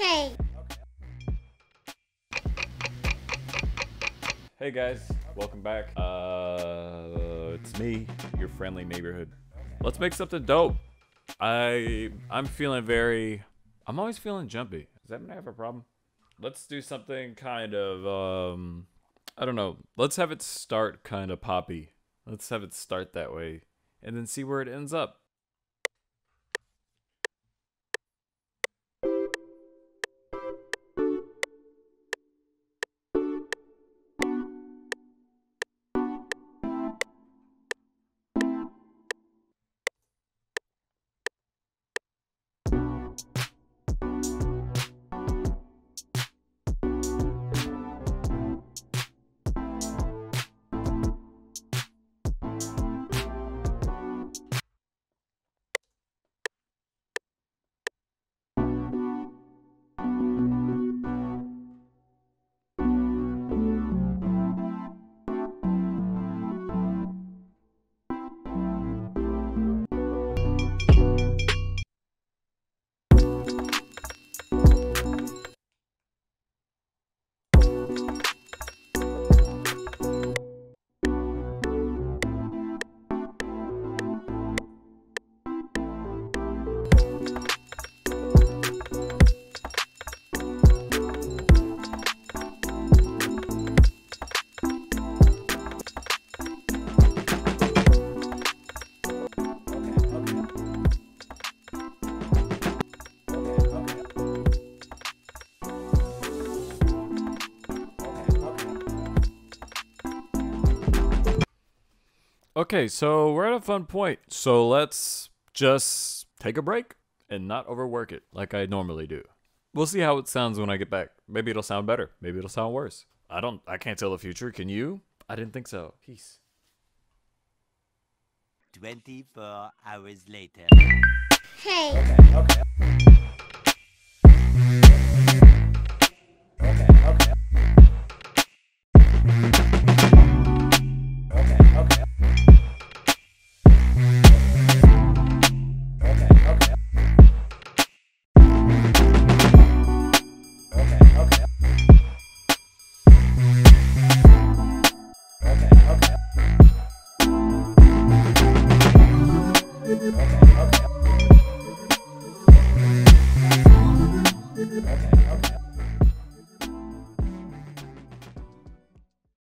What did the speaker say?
Hey. Hey guys, welcome back. Uh, it's me, your friendly neighborhood. Let's make something dope. I I'm feeling very. I'm always feeling jumpy. Does that mean I have a problem? Let's do something kind of um. I don't know. Let's have it start kind of poppy. Let's have it start that way, and then see where it ends up. Okay, so we're at a fun point. So let's just take a break and not overwork it like I normally do. We'll see how it sounds when I get back. Maybe it'll sound better. Maybe it'll sound worse. I don't I can't tell the future. Can you? I didn't think so. Peace. 24 hours later. Hey. Okay, okay.